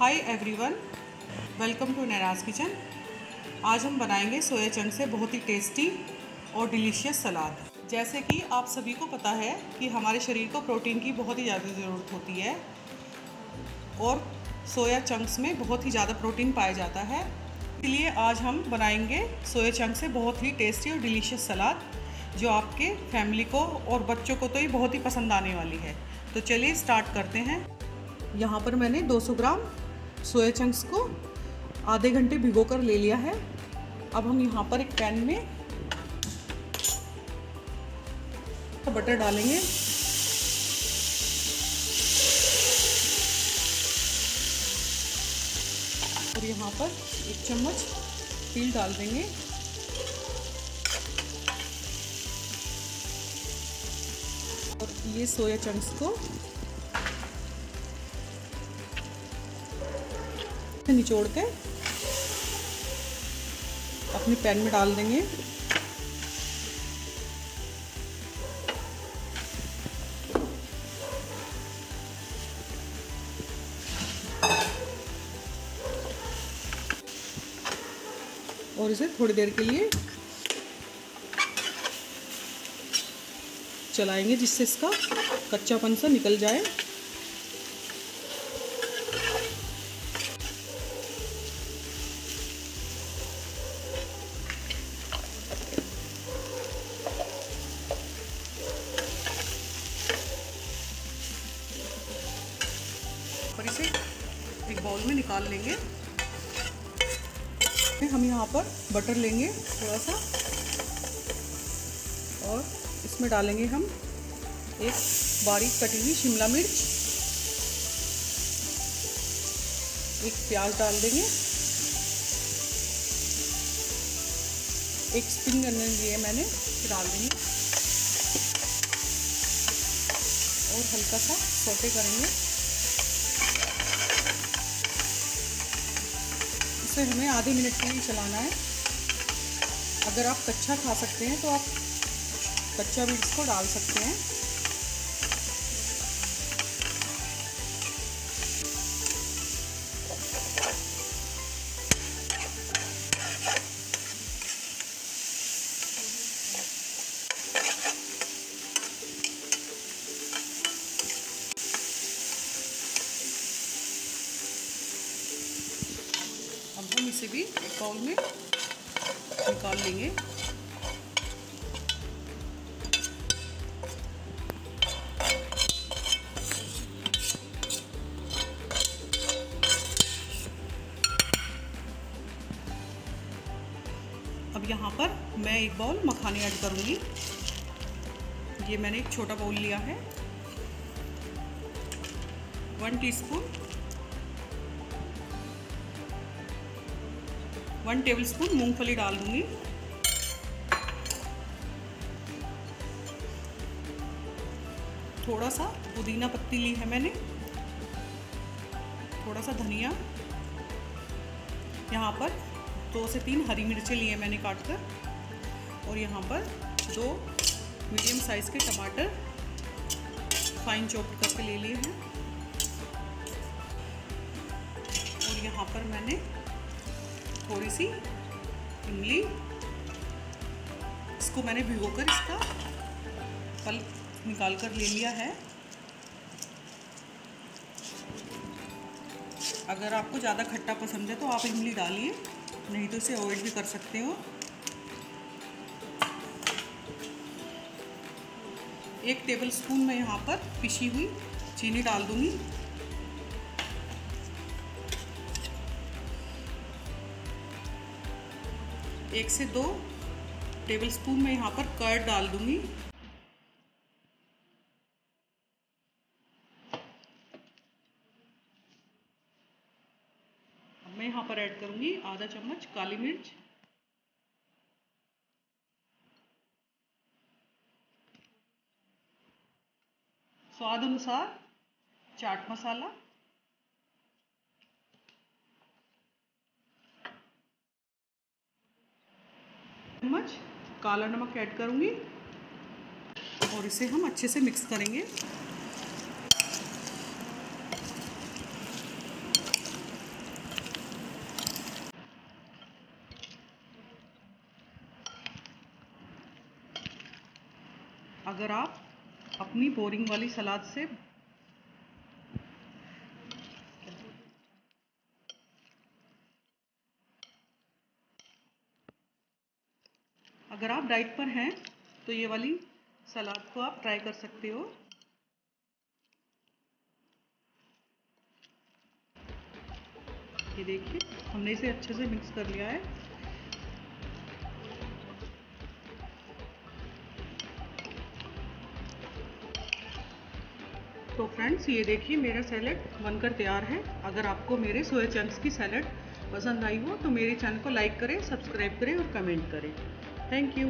Hi everyone welcome to Nairaj kitchen आज हम बनाएँगे सोया चंक से बहुत ही टेस्टी और डिलीशियस सलाद। जैसे कि आप सभी को पता है कि हमारे शरीर को प्रोटीन की बहुत ही ज़्यादा ज़रूरत होती है और सोया चंक्स में बहुत ही ज़्यादा प्रोटीन पाया जाता है। इसलिए आज हम बनाएँगे सोया चंक से बहुत ही टेस्टी और डिलीशियस सलाद, जो आपके फैमिली को और बच्चों को तो ये बहुत ही पसंद आने वाली है। तो चलिए स्टार्ट करते हैं। यहाँ पर मैंने 200 ग्राम सोया चंक्स को आधे घंटे भिगो कर ले लिया है। अब हम यहाँ पर एक पैन में बटर डालेंगे। और यहाँ पर एक चम्मच तिल डाल देंगे। और ये सोया चंक्स को निचोड़ के अपने पैन में डाल देंगे। और इसे थोड़ी देर के लिए चलाएँगे जिससे इसका कच्चापन सा निकल जाए। बाउल में निकाल लेंगे। हम यहाँ पर बटर लेंगे थोड़ा सा और इसमें डालेंगे हम एक बारीक कटी हुई शिमला मिर्च। एक प्याज डाल देंगे। एक स्प्रिंग अनियन लिए मैंने डाल देंगे। और हल्का सा सोटे करेंगे। इसे हमें आधे मिनट के लिए चलाना है। अगर आप कच्चा खा सकते हैं तो आप कच्चा भी इसको डाल सकते हैं। अब हम इसे भी एक बाउल में निकाल लेंगे। अब यहाँ पर मैं एक बाउल मखाने ऐड करूँगी। ये मैंने एक छोटा बाउल लिया है। One teaspoon one tablespoon मूंगफली डाल दूँगी थोड़ा सा पुदीना पत्ती ली है मैंने। थोड़ा सा धनिया। यहाँ पर दो से तीन हरी मिर्चें ली लिए मैंने काट कर। और यहाँ पर दो मीडियम साइज़ के टमाटर फाइन चॉप्ड करके ले लिए हैं। और यहाँ पर मैंने थोड़ी सी इमली, इसको मैंने भिगोकर इसका पल निकाल कर ले लिया है। अगर आपको ज़्यादा खट्टा पसंद है तो आप इमली डालिए, नहीं तो इसे अवॉइड भी कर सकते हो। एक टेबल स्पून मैं यहाँ पर पिसी हुई चीनी डाल दूँगी। एक से दो टेबलस्पून मैं यहाँ पर कर्ड डाल दूँगी। मैं यहाँ पर ऐड करूँगी आधा चम्मच काली मिर्च। स्वाद अनुसार चाट मसाला। चम्मच काला नमक ऐड करूँगी। और इसे हम अच्छे से मिक्स करेंगे। अगर आप अपनी बोरिंग वाली सलाद से अगर आप डाइट पर हैं तो ये वाली सलाद को आप ट्राई कर सकते हो। ये देखिए, हमने इसे अच्छे से मिक्स कर लिया है। तो फ्रेंड्स, ये देखिए, मेरा सैलड बनकर तैयार है। अगर आपको मेरे सोया चंक्स की सैलड पसंद आई हो तो मेरे चैनल को लाइक करें, सब्सक्राइब करें और कमेंट करें। Thank you